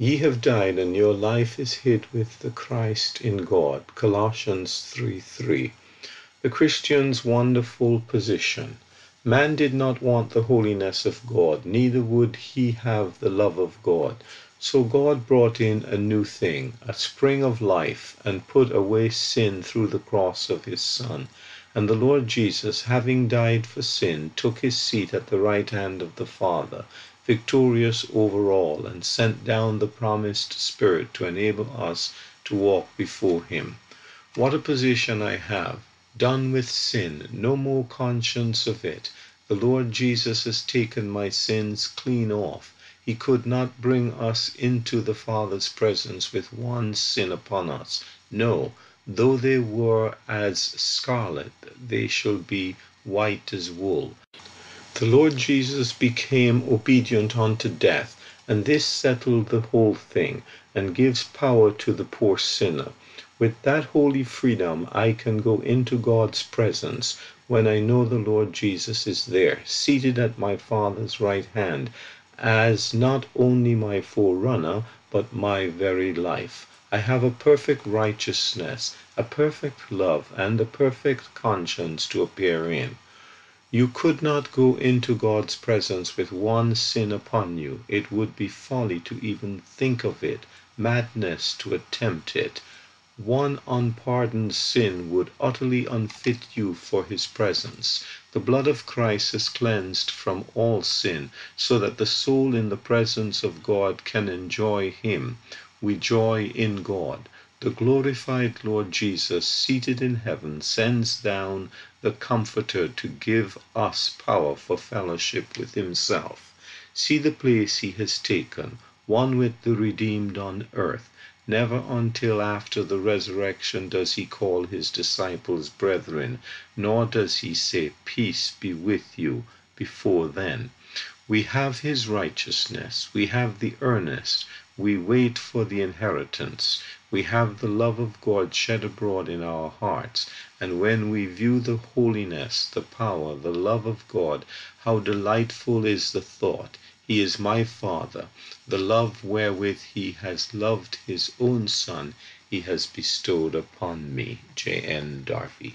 Ye have died, and your life is hid with the Christ in God. Colossians 3 3. The Christian's wonderful position. Man did not want the holiness of God, neither would he have the love of God. So God brought in a new thing, a spring of life, and put away sin through the cross of his Son. And the Lord Jesus, having died for sin, took his seat at the right hand of the Father, victorious over all, and sent down the promised Spirit to enable us to walk before him. What a position I have! Done with sin, no more conscience of it. The Lord Jesus has taken my sins clean off. He could not bring us into the Father's presence with one sin upon us. No, though they were as scarlet, they shall be white as wool. The Lord Jesus became obedient unto death, and this settled the whole thing, and gives power to the poor sinner. With that holy freedom, I can go into God's presence when I know the Lord Jesus is there, seated at my Father's right hand, as not only my forerunner, but my very life. I have a perfect righteousness, a perfect love, and a perfect conscience to appear in. You could not go into God's presence with one sin upon you. It would be folly to even think of it, madness to attempt it. One unpardoned sin would utterly unfit you for his presence. The blood of Christ has cleansed from all sin, so that the soul in the presence of God can enjoy him. We joy in God. The glorified Lord Jesus, seated in heaven, sends down the Comforter to give us power for fellowship with Himself. See the place He has taken, one with the redeemed on earth. Never until after the resurrection does He call His disciples brethren, nor does He say, Peace be with you, before then. We have His righteousness, we have the earnest, we wait for the inheritance. We have the love of God shed abroad in our hearts, and when we view the holiness, the power, the love of God, how delightful is the thought, He is my Father, the love wherewith He has loved His own Son, He has bestowed upon me. J. N. Darby.